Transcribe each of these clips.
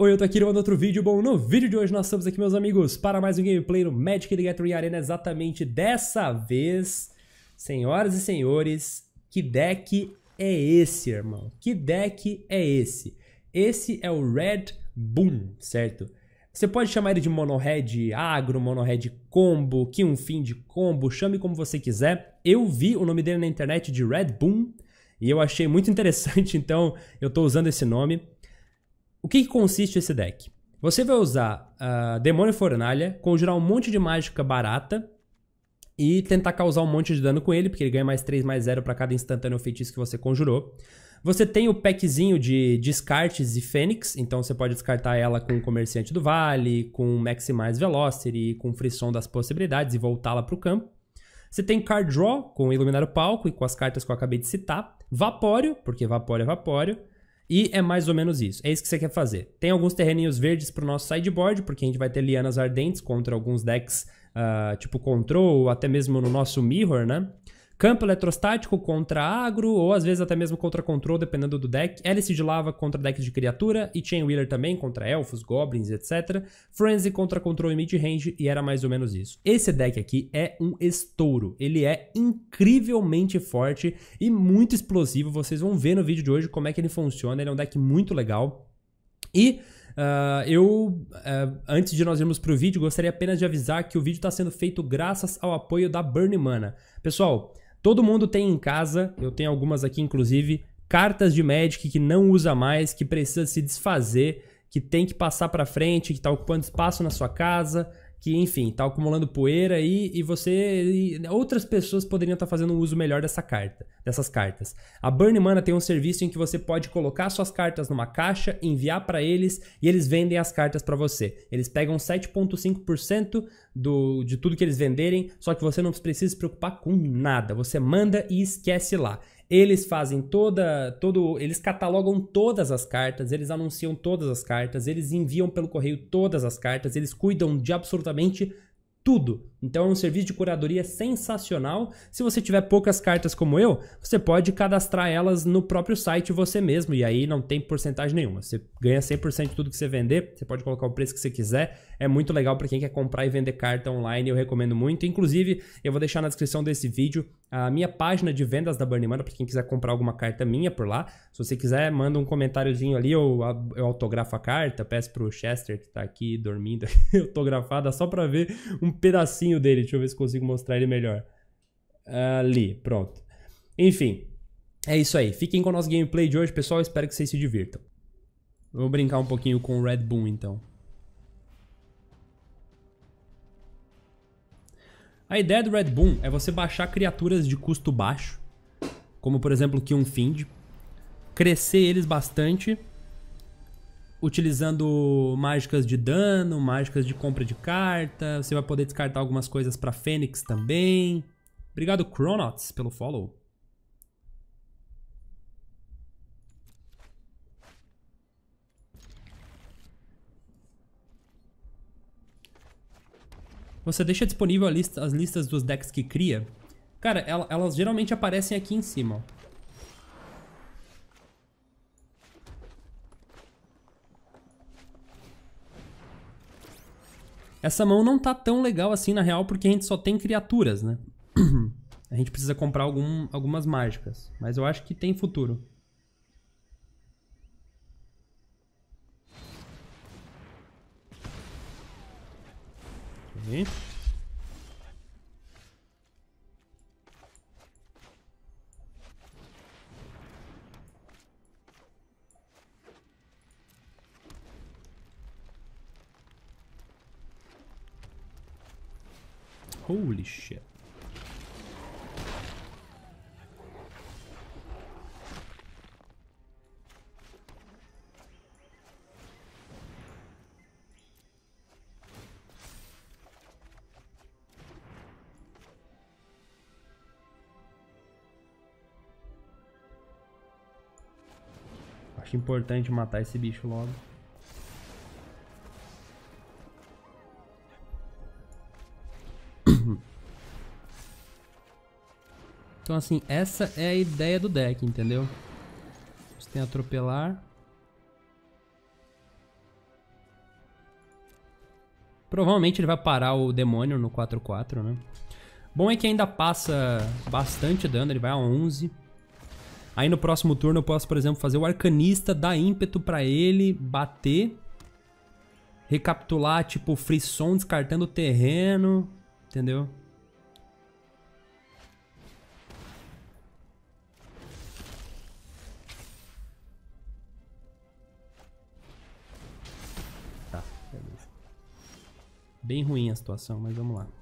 Oi, eu tô aqui gravando outro vídeo. Bom, no vídeo de hoje nós estamos aqui, meus amigos, para mais um gameplay no Magic the Gathering Arena. Exatamente dessa vez, senhoras e senhores, que deck é esse, irmão? Que deck é esse? Esse é o Red Boom, certo? Você pode chamar ele de mono-red agro, mono-red combo, que um fim de combo, chame como você quiser. Eu vi o nome dele na internet de Red Boom e eu achei muito interessante, então eu tô usando esse nome. O que, que consiste esse deck? Você vai usar uh, Demônio Fornalha, conjurar um monte de mágica barata e tentar causar um monte de dano com ele, porque ele ganha mais 3, mais 0 para cada instantâneo feitiço que você conjurou. Você tem o packzinho de descartes e Fênix, então você pode descartar ela com o Comerciante do Vale, com Maximize Velocity, com Frisson das Possibilidades e voltá-la para o campo. Você tem Card Draw, com Iluminar o Palco e com as cartas que eu acabei de citar. Vapório, porque Vapório é Vapório. E é mais ou menos isso. É isso que você quer fazer. Tem alguns terreninhos verdes pro nosso sideboard, porque a gente vai ter lianas ardentes contra alguns decks uh, tipo Control, ou até mesmo no nosso Mirror, né? Campo eletrostático contra agro, ou às vezes até mesmo contra control, dependendo do deck. Hélice de lava contra decks de criatura. E Chain Wheeler também contra elfos, goblins, etc. Frenzy contra control e mid-range, e era mais ou menos isso. Esse deck aqui é um estouro. Ele é incrivelmente forte e muito explosivo. Vocês vão ver no vídeo de hoje como é que ele funciona. Ele é um deck muito legal. E Uh, eu, uh, antes de nós irmos para o vídeo, gostaria apenas de avisar que o vídeo está sendo feito graças ao apoio da Burn Mana. Pessoal, Todo mundo tem em casa, eu tenho algumas aqui inclusive, cartas de Magic que não usa mais, que precisa se desfazer, que tem que passar para frente, que está ocupando espaço na sua casa, que, enfim, tá acumulando poeira aí e você e outras pessoas poderiam estar tá fazendo um uso melhor dessa carta, dessas cartas. A Burn Mana tem um serviço em que você pode colocar suas cartas numa caixa, enviar para eles e eles vendem as cartas para você. Eles pegam 7.5% do de tudo que eles venderem, só que você não precisa se preocupar com nada. Você manda e esquece lá. Eles fazem toda, todo, eles catalogam todas as cartas, eles anunciam todas as cartas, eles enviam pelo correio todas as cartas, eles cuidam de absolutamente tudo. Então é um serviço de curadoria sensacional. Se você tiver poucas cartas como eu, você pode cadastrar elas no próprio site você mesmo e aí não tem porcentagem nenhuma. Você ganha 100% de tudo que você vender, você pode colocar o preço que você quiser. É muito legal para quem quer comprar e vender carta online, eu recomendo muito. Inclusive, eu vou deixar na descrição desse vídeo a minha página de vendas da Burning Mana para quem quiser comprar alguma carta minha por lá. Se você quiser, manda um comentáriozinho ali, eu, eu autografo a carta, peço pro Chester que tá aqui dormindo, autografada só para ver um pedacinho dele. Deixa eu ver se consigo mostrar ele melhor. Ali, pronto. Enfim, é isso aí. Fiquem com o nosso gameplay de hoje, pessoal. Espero que vocês se divirtam. Vou brincar um pouquinho com o Red Boom, então. A ideia do Red Boom é você baixar criaturas de custo baixo, como por exemplo Kion Find, crescer eles bastante utilizando mágicas de dano, mágicas de compra de carta. Você vai poder descartar algumas coisas para Fênix também. Obrigado, Chronauts, pelo follow. Você deixa disponível lista, as listas dos decks que cria. Cara, elas geralmente aparecem aqui em cima, ó. Essa mão não tá tão legal assim na real porque a gente só tem criaturas, né? a gente precisa comprar algum, algumas mágicas, mas eu acho que tem futuro. Okay. Holy shit. Acho importante matar esse bicho logo. Então, assim, essa é a ideia do deck, entendeu? Você tem atropelar. Provavelmente ele vai parar o demônio no 4-4, né? Bom é que ainda passa bastante dano, ele vai a 11. Aí no próximo turno eu posso, por exemplo, fazer o arcanista, dar ímpeto pra ele, bater. Recapitular, tipo, frisson descartando o terreno, entendeu? Bem ruim a situação, mas vamos lá.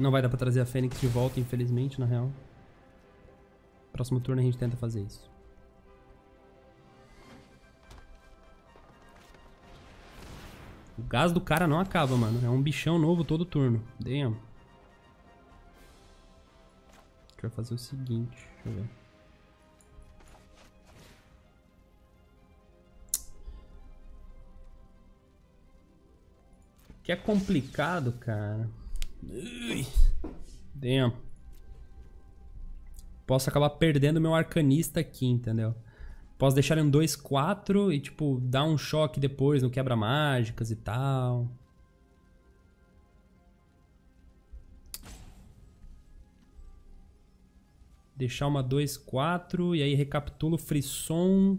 Não vai dar pra trazer a Fênix de volta, infelizmente, na real. Próximo turno a gente tenta fazer isso. O gás do cara não acaba, mano. É um bichão novo todo turno. Damn. A gente vai fazer o seguinte. Deixa eu ver. Que é complicado, cara. Damn. Posso acabar perdendo meu arcanista aqui, entendeu? Posso deixar ele em 2-4 e, tipo, dar um choque depois no quebra-mágicas e tal. Deixar uma 2-4 e aí recapitulo frisson.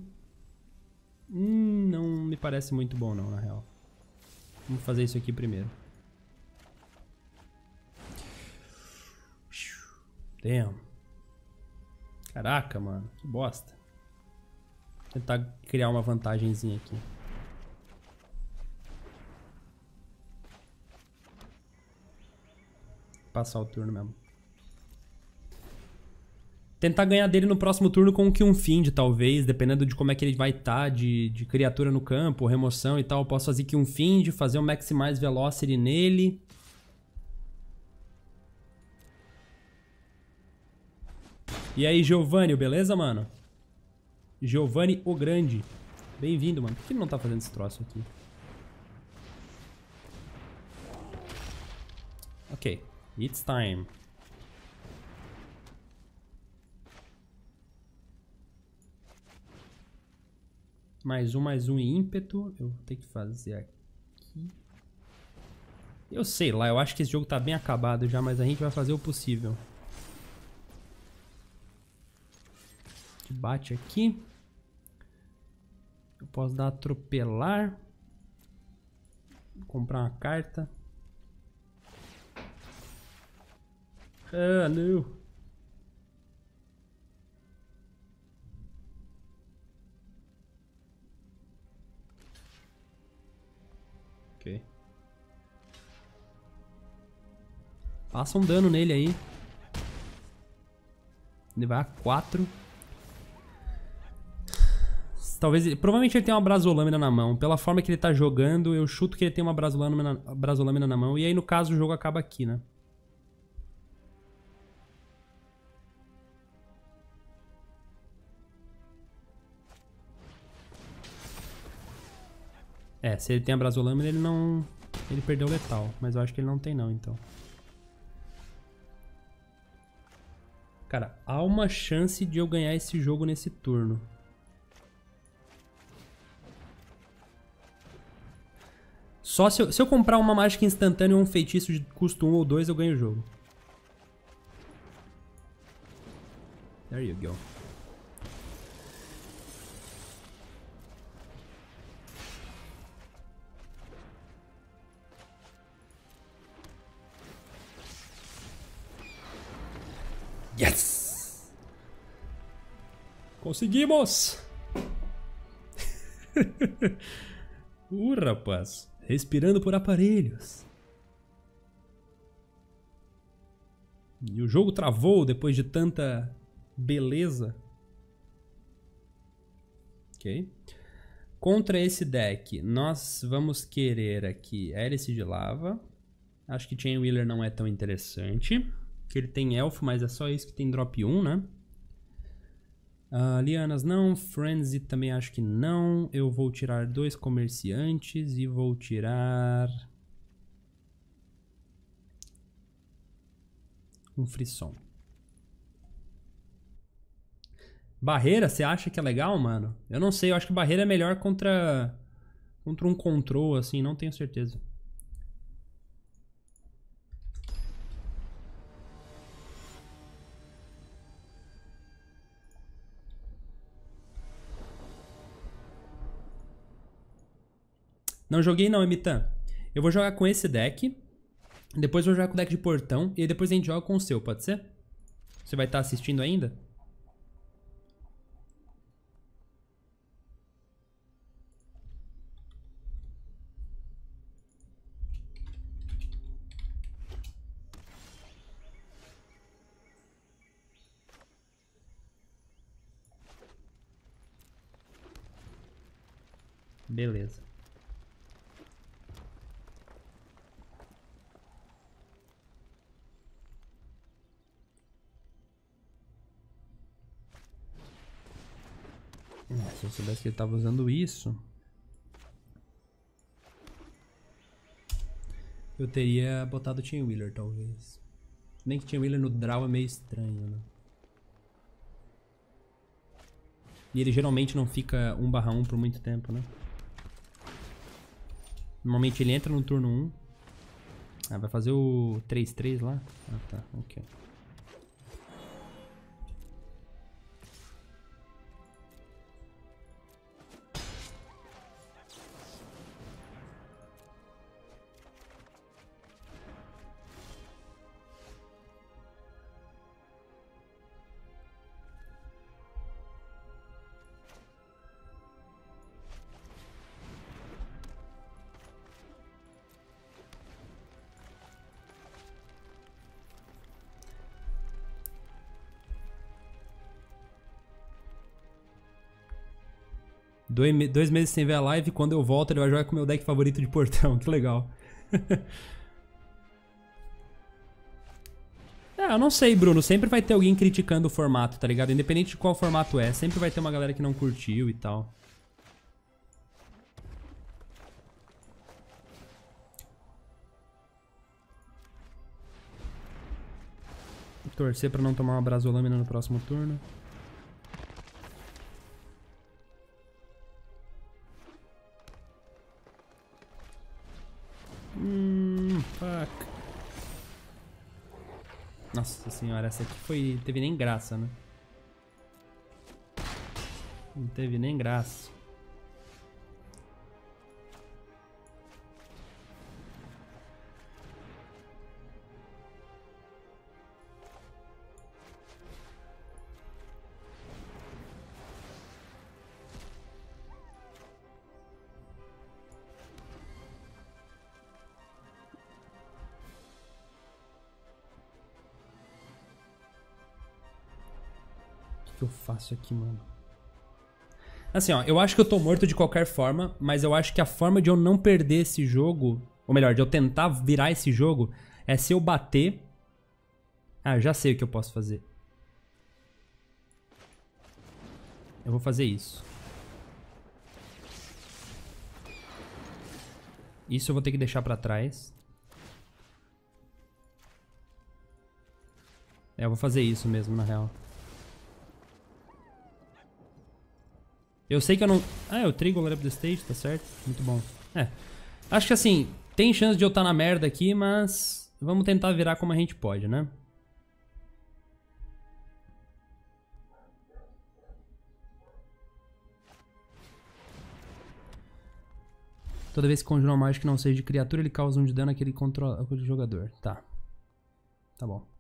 Hum, não me parece muito bom não, na real. Vamos fazer isso aqui primeiro. Damn. Caraca, mano. Que bosta. Vou tentar criar uma vantagenzinha aqui. Passar o turno mesmo. Tentar ganhar dele no próximo turno com o Kill Find, talvez, dependendo de como é que ele vai estar tá, de, de criatura no campo, remoção e tal. Eu posso fazer Kill Find, fazer um Maximize Velocity nele. E aí, Giovanni, beleza, mano? Giovanni o Grande. Bem-vindo, mano. Por que ele não tá fazendo esse troço aqui? Ok. It's time. Mais um, mais um ímpeto. Eu vou ter que fazer aqui. Eu sei lá, eu acho que esse jogo tá bem acabado já, mas a gente vai fazer o possível. Bate aqui. Eu posso dar atropelar. Comprar uma carta. Ah, não. Ok. Passa um dano nele aí. Ele vai a 4. Talvez. Provavelmente ele tem uma brasolâmina na mão. Pela forma que ele tá jogando, eu chuto que ele tem uma brasolâmina, brasolâmina na mão. E aí, no caso, o jogo acaba aqui, né? É, se ele tem a brasolâmina, ele não. Ele perdeu o letal. Mas eu acho que ele não tem, não, então. Cara, há uma chance de eu ganhar esse jogo nesse turno. Só se eu, se eu comprar uma mágica instantânea ou um feitiço de custo 1 ou 2, eu ganho o jogo. There you go. Yes! Conseguimos! uh, rapaz respirando por aparelhos. E o jogo travou depois de tanta beleza. Ok. Contra esse deck, nós vamos querer aqui Hélice de Lava. Acho que Chain Wheeler não é tão interessante. Que ele tem Elfo, mas é só isso que tem drop 1, né? Uh, Lianas não, Frenzy também acho que não. Eu vou tirar dois comerciantes e vou tirar... Um frisson. Barreira, você acha que é legal, mano? Eu não sei, eu acho que barreira é melhor contra contra um control assim, não tenho certeza. Não joguei não, Emitan. Eu vou jogar com esse deck. Depois vou jogar com o deck de portão. E depois a gente joga com o seu, pode ser? Você vai estar tá assistindo ainda? Beleza. Se eu soubesse que ele estava usando isso, eu teria botado Chain Wheeler, talvez. Nem que Chain Wheeler no draw é meio estranho, né? E ele geralmente não fica 1 barra 1 por muito tempo, né? Normalmente ele entra no turno 1. Ah, vai fazer o 3-3 lá? Ah, tá. Ok. Dois, meses sem ver a live, quando eu volto ele vai jogar com o meu deck favorito de portão, que legal. é, eu não sei, Bruno, sempre vai ter alguém criticando o formato, tá ligado? Independente de qual formato é, sempre vai ter uma galera que não curtiu e tal. Torcer pra não tomar uma brasolâmina no próximo turno. Nossa senhora, essa aqui foi... teve nem graça, né? Não teve nem graça. Faço aqui, mano? Assim, ó, eu acho que eu tô morto de qualquer forma, mas eu acho que a forma de eu não perder esse jogo, ou melhor, de eu tentar virar esse jogo, é se eu bater. Ah, já sei o que eu posso fazer. Eu vou fazer isso. Isso eu vou ter que deixar pra trás. É, eu vou fazer isso mesmo, na real. Eu sei que eu não... Ah, eu trigo o up the stage, tá certo? Muito bom. É. Acho que assim, tem chance de eu estar tá na merda aqui, mas... Vamos tentar virar como a gente pode, né? Toda vez que conjura uma mágica que não seja de criatura, ele causa um de dano àquele, control... àquele jogador. Tá. Tá bom.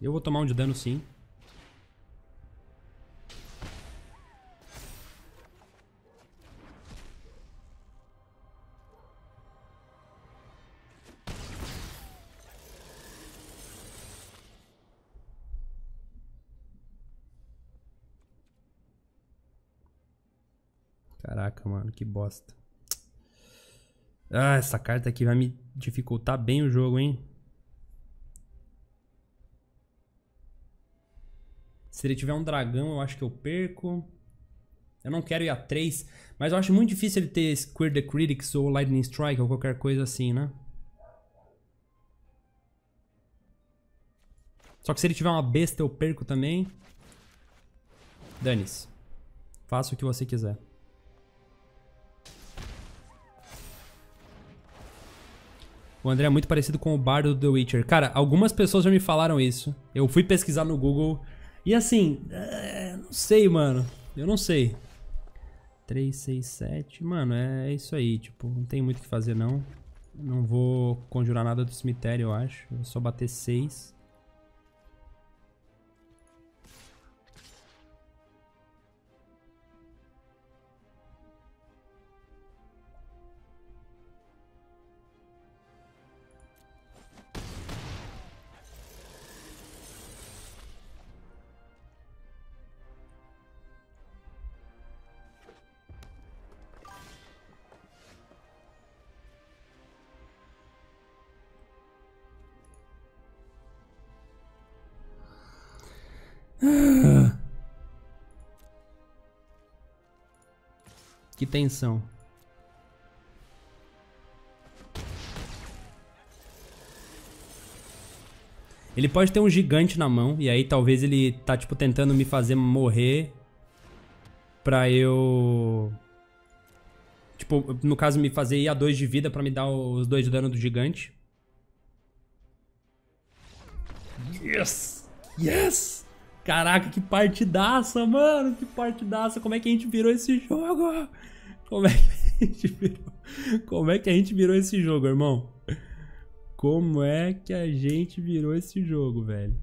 Eu vou tomar um de dano sim. Caraca, mano, que bosta. Ah, essa carta aqui vai me dificultar bem o jogo, hein? Se ele tiver um dragão, eu acho que eu perco. Eu não quero ir a 3, mas eu acho muito difícil ele ter Square the Critics ou Lightning Strike ou qualquer coisa assim, né? Só que se ele tiver uma besta, eu perco também. Dane-se. Faça o que você quiser. O André é muito parecido com o bardo do The Witcher. Cara, algumas pessoas já me falaram isso. Eu fui pesquisar no Google. E assim, é, não sei, mano. Eu não sei. 3, 6, 7. Mano, é isso aí. Tipo, não tem muito o que fazer, não. Não vou conjurar nada do cemitério, eu acho. Eu vou só bater 6. Tensão. Ele pode ter um gigante na mão, e aí talvez ele tá, tipo, tentando me fazer morrer pra eu... Tipo, no caso, me fazer ir a 2 de vida pra me dar os 2 de dano do gigante. Yes! Yes! Caraca, que partidaça, mano. Que partidaça. Como é que a gente virou esse jogo? Como é que a gente virou? Como é que a gente virou esse jogo, irmão? Como é que a gente virou esse jogo, velho?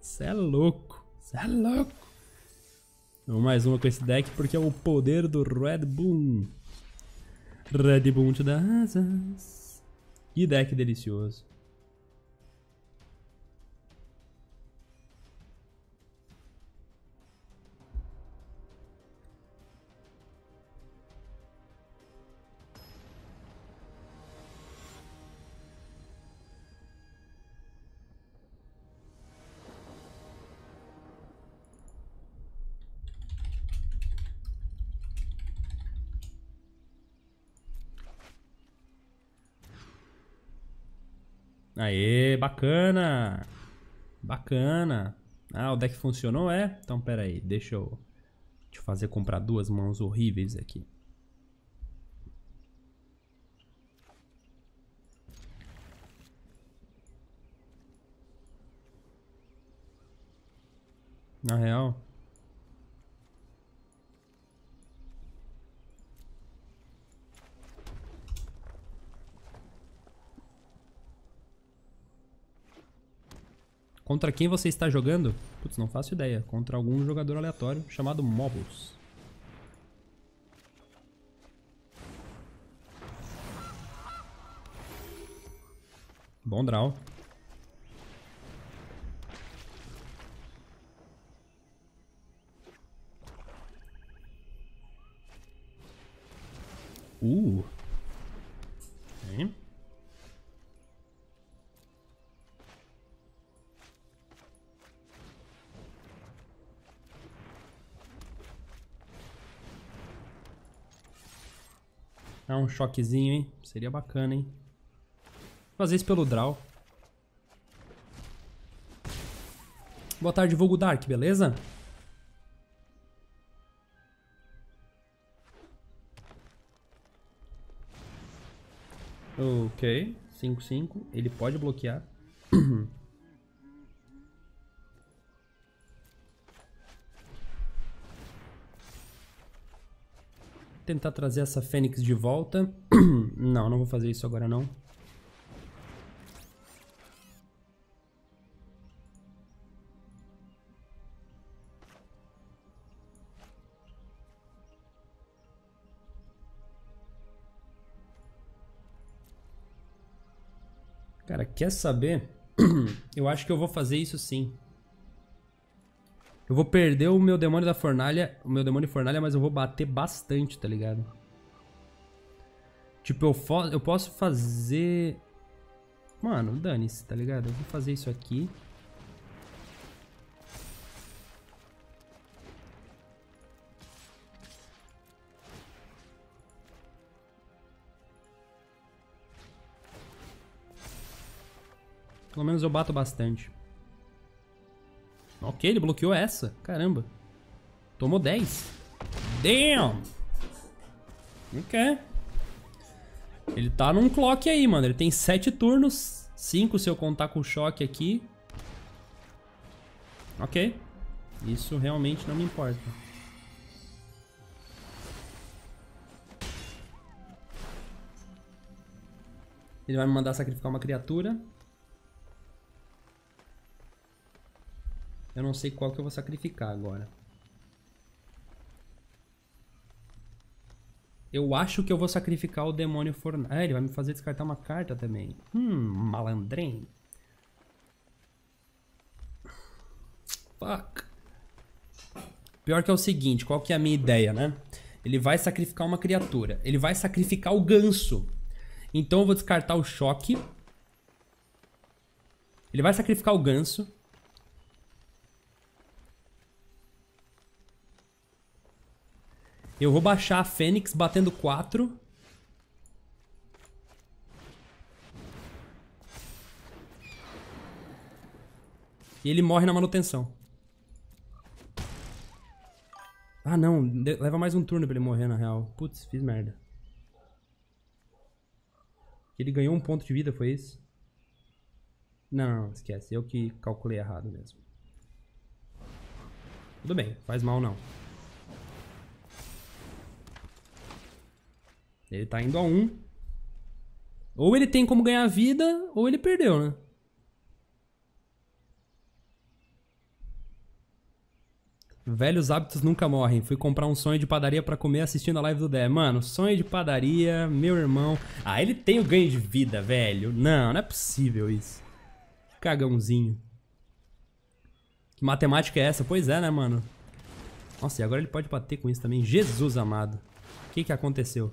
Cê é louco. Cê é louco. Vamos mais uma com esse deck porque é o poder do Red Boom. Red Boom te dá asas. Que deck delicioso. Aê, bacana. Bacana. Ah, o deck funcionou, é? Então, pera aí, deixa eu te fazer comprar duas mãos horríveis aqui. Na real, Contra quem você está jogando? Putz, não faço ideia. Contra algum jogador aleatório chamado Mobius. Bom draw. Choquezinho, hein? Seria bacana, hein? Fazer isso pelo draw. Boa tarde, Vulgo Dark, beleza? Ok, 5-5. Ele pode bloquear. tentar trazer essa fênix de volta. não, não vou fazer isso agora não. Cara, quer saber? eu acho que eu vou fazer isso sim. Eu vou perder o meu demônio da fornalha, o meu demônio fornalha, mas eu vou bater bastante, tá ligado? Tipo, eu, eu posso fazer... Mano, dane-se, tá ligado? Eu vou fazer isso aqui. Pelo menos eu bato bastante. Ok, ele bloqueou essa. Caramba. Tomou 10. Damn! Ok. Ele tá num clock aí, mano. Ele tem 7 turnos. 5 se eu contar com o choque aqui. Ok. Isso realmente não me importa. Ele vai me mandar sacrificar uma criatura. Eu não sei qual que eu vou sacrificar agora. Eu acho que eu vou sacrificar o demônio fornalha. Ah, ele vai me fazer descartar uma carta também. Hum, malandrem. Fuck. Pior que é o seguinte, qual que é a minha ideia, né? Ele vai sacrificar uma criatura. Ele vai sacrificar o ganso. Então eu vou descartar o choque. Ele vai sacrificar o ganso. Eu vou baixar a Fênix batendo 4. E ele morre na manutenção. Ah, não. Leva mais um turno pra ele morrer, na real. Putz, fiz merda. Ele ganhou um ponto de vida, foi isso? Não, não, esquece. Eu que calculei errado mesmo. Tudo bem, faz mal não. Ele tá indo a 1. Um. Ou ele tem como ganhar vida, ou ele perdeu, né? Velhos hábitos nunca morrem. Fui comprar um sonho de padaria para comer assistindo a live do Dé. Mano, sonho de padaria, meu irmão. Ah, ele tem o ganho de vida, velho. Não, não é possível isso. Cagãozinho. Que matemática é essa? Pois é, né, mano? Nossa, e agora ele pode bater com isso também. Jesus amado. O que que aconteceu?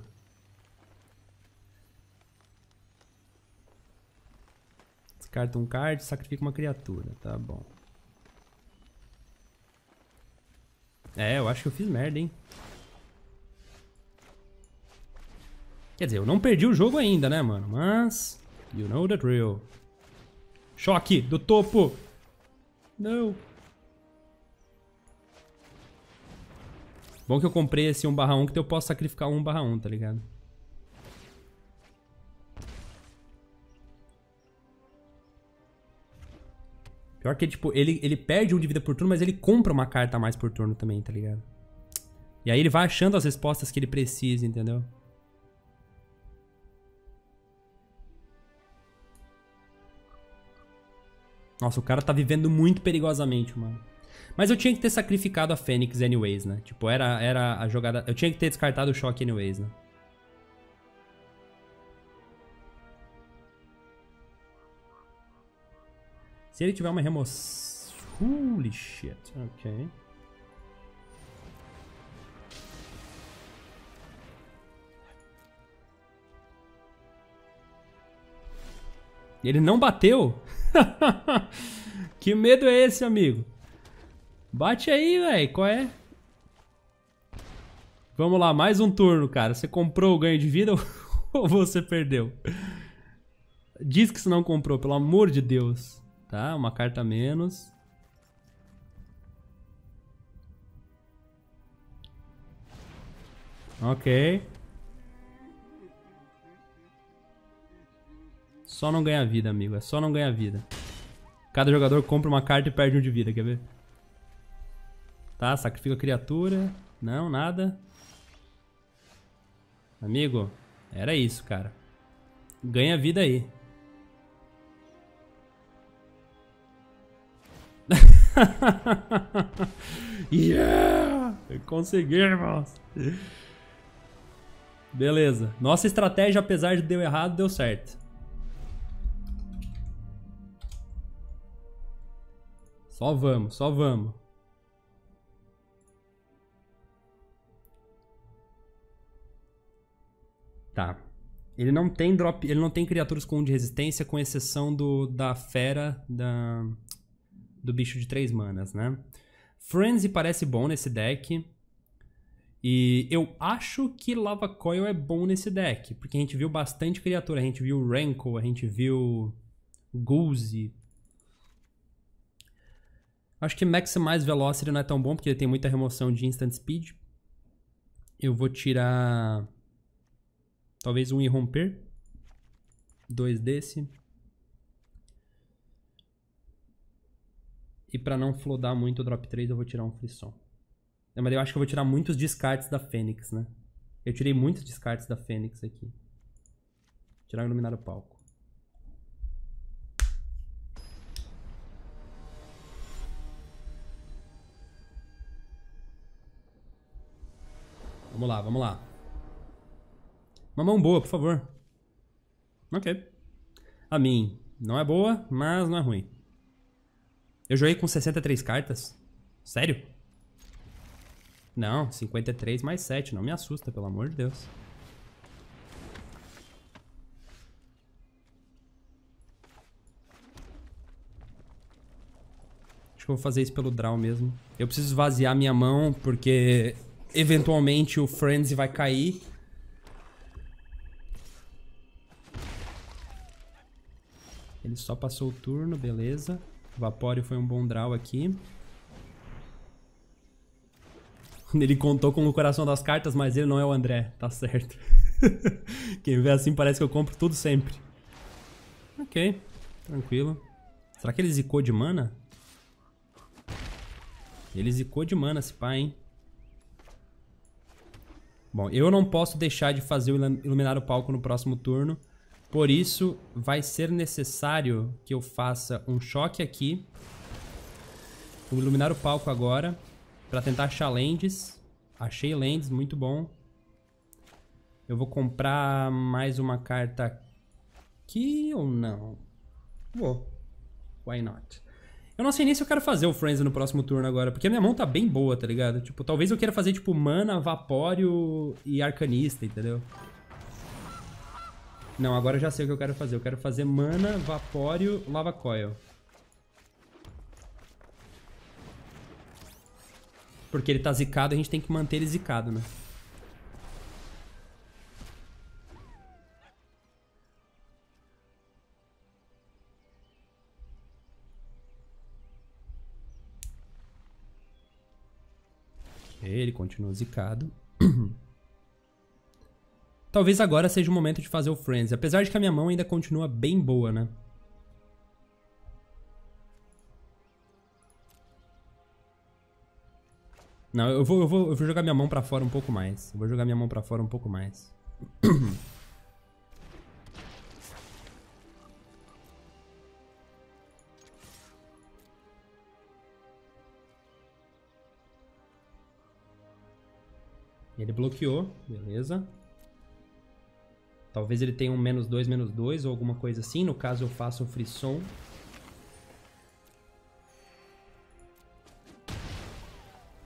Descarta um card, sacrifica uma criatura. Tá bom. É, eu acho que eu fiz merda, hein? Quer dizer, eu não perdi o jogo ainda, né, mano? Mas... You know the drill. Choque do topo! Não. Bom que eu comprei esse 1 barra 1 que eu posso sacrificar 1 barra 1, tá ligado? Pior que, tipo, ele, ele perde um de vida por turno, mas ele compra uma carta a mais por turno também, tá ligado? E aí ele vai achando as respostas que ele precisa, entendeu? Nossa, o cara tá vivendo muito perigosamente, mano. Mas eu tinha que ter sacrificado a Fênix anyways, né? Tipo, era, era a jogada... Eu tinha que ter descartado o choque anyways, né? Se ele tiver uma remoção... Holy shit. Ok. Ele não bateu? que medo é esse, amigo? Bate aí, velho. Qual é? Vamos lá, mais um turno, cara. Você comprou o ganho de vida ou você perdeu? Diz que você não comprou, pelo amor de Deus tá? Uma carta a menos. Ok. Só não ganha vida, amigo. É só não ganhar vida. Cada jogador compra uma carta e perde um de vida, quer ver? Tá, sacrifica a criatura. Não, nada. Amigo, era isso, cara. Ganha vida aí. yeah! Conseguimos! Beleza. Nossa estratégia, apesar de deu errado, deu certo. Só vamos, só vamos. Tá. Ele não tem drop, ele não tem criaturas com 1 de resistência, com exceção do da fera da do bicho de 3 manas, né? Frenzy parece bom nesse deck. E eu acho que Lava Coil é bom nesse deck, porque a gente viu bastante criatura, a gente viu Rankle, a gente viu Goose. Acho que Maximize Velocity não é tão bom, porque ele tem muita remoção de Instant Speed. Eu vou tirar Talvez um irromper. Dois desse. E pra não flodar muito o drop 3, eu vou tirar um frisson. Mas eu acho que eu vou tirar muitos descartes da Fênix, né? Eu tirei muitos descartes da Fênix aqui. Tirar o iluminar o palco. Vamos lá, vamos lá. Uma mão boa, por favor. Ok. A mim, não é boa, mas não é ruim. Eu joguei com 63 cartas? Sério? Não, 53 mais 7. Não me assusta, pelo amor de Deus. Acho que eu vou fazer isso pelo draw mesmo. Eu preciso esvaziar minha mão, porque eventualmente o Frenzy vai cair. Ele só passou o turno, beleza. Vaporeon foi um bom draw aqui. Ele contou com o coração das cartas, mas ele não é o André, tá certo. Quem vê assim parece que eu compro tudo sempre. Ok, tranquilo. Será que ele zicou de mana? Ele zicou de mana esse pai, hein? Bom, eu não posso deixar de fazer o iluminar o palco no próximo turno. Por isso, vai ser necessário que eu faça um choque aqui. Vou iluminar o palco agora. Pra tentar achar lands. Achei lands, muito bom. Eu vou comprar mais uma carta aqui ou não? Vou. Why not? Eu não sei nem se eu quero fazer o Frenzy no próximo turno agora, porque a minha mão tá bem boa, tá ligado? Tipo, talvez eu queira fazer, tipo, Mana, Vapório e Arcanista, entendeu? Não, agora eu já sei o que eu quero fazer. Eu quero fazer mana, vapório, lava coil. Porque ele tá zicado, a gente tem que manter ele zicado, né? Ele continua zicado. Talvez agora seja o momento de fazer o Frenzy, apesar de que a minha mão ainda continua bem boa, né? Não, eu vou, eu vou, eu vou jogar minha mão pra fora um pouco mais. Eu vou jogar minha mão pra fora um pouco mais. Ele bloqueou, beleza. Talvez ele tenha um menos 2, menos 2 ou alguma coisa assim. No caso, eu faço o frisson.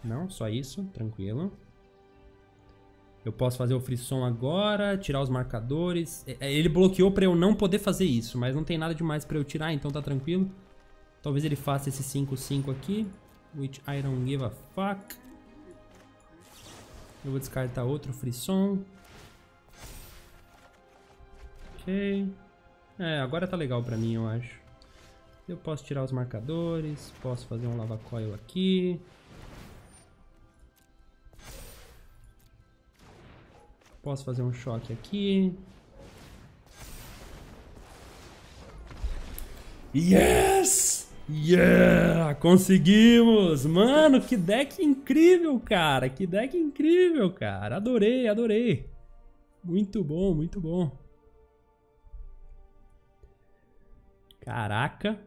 Não, só isso. Tranquilo. Eu posso fazer o frisson agora, tirar os marcadores. É, é, ele bloqueou pra eu não poder fazer isso, mas não tem nada demais pra eu tirar, então tá tranquilo. Talvez ele faça esse 5-5 aqui. Which I don't give a fuck. Eu vou descartar outro frisson. É, agora tá legal pra mim, eu acho. Eu posso tirar os marcadores, posso fazer um lava coil aqui. Posso fazer um choque aqui. Yes! Yeah! Conseguimos! Mano, que deck incrível, cara! Que deck incrível, cara! Adorei, adorei! Muito bom, muito bom. Caraca.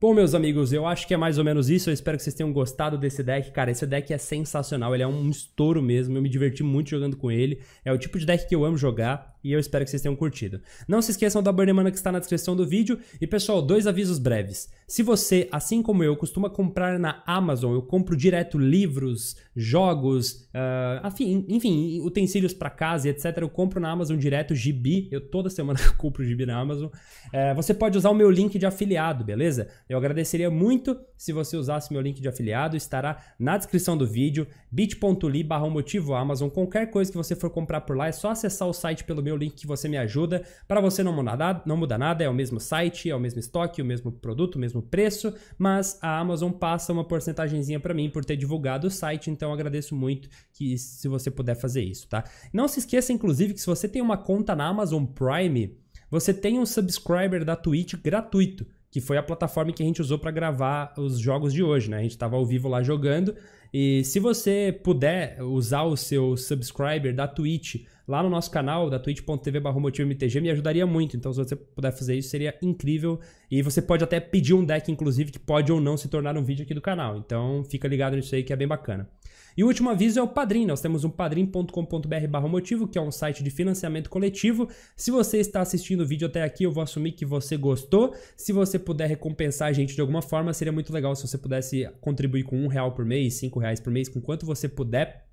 Bom, meus amigos, eu acho que é mais ou menos isso. Eu espero que vocês tenham gostado desse deck. Cara, esse deck é sensacional. Ele é um estouro mesmo. Eu me diverti muito jogando com ele. É o tipo de deck que eu amo jogar. E eu espero que vocês tenham curtido. Não se esqueçam da Burning que está na descrição do vídeo. E pessoal, dois avisos breves. Se você, assim como eu, costuma comprar na Amazon, eu compro direto livros, jogos, uh, enfim, enfim, utensílios para casa e etc. Eu compro na Amazon direto, gibi. Eu toda semana compro gibi na Amazon. Uh, você pode usar o meu link de afiliado, beleza? Eu agradeceria muito se você usasse meu link de afiliado. Estará na descrição do vídeo, bit.ly barra motivo Amazon. Qualquer coisa que você for comprar por lá, é só acessar o site pelo meu link que você me ajuda. Para você não mudar, não mudar nada, é o mesmo site, é o mesmo estoque, o mesmo produto, o mesmo preço, mas a Amazon passa uma porcentagemzinha para mim por ter divulgado o site, então agradeço muito que se você puder fazer isso, tá? Não se esqueça, inclusive, que se você tem uma conta na Amazon Prime, você tem um subscriber da Twitch gratuito que foi a plataforma que a gente usou para gravar os jogos de hoje, né? A gente estava ao vivo lá jogando. E se você puder usar o seu subscriber da Twitch lá no nosso canal, da twitch.tv MTG, me ajudaria muito. Então, se você puder fazer isso, seria incrível. E você pode até pedir um deck, inclusive, que pode ou não se tornar um vídeo aqui do canal. Então, fica ligado nisso aí que é bem bacana. E o último aviso é o Padrim. Nós temos um padrim.com.br barra motivo, que é um site de financiamento coletivo. Se você está assistindo o vídeo até aqui, eu vou assumir que você gostou. Se você puder recompensar a gente de alguma forma, seria muito legal se você pudesse contribuir com um real por mês, cinco reais por mês, com quanto você puder.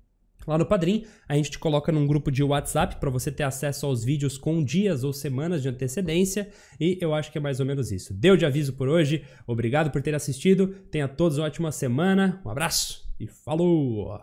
Lá no Padrim, a gente te coloca num grupo de WhatsApp para você ter acesso aos vídeos com dias ou semanas de antecedência. E eu acho que é mais ou menos isso. Deu de aviso por hoje. Obrigado por ter assistido. Tenha todos uma ótima semana. Um abraço e falou!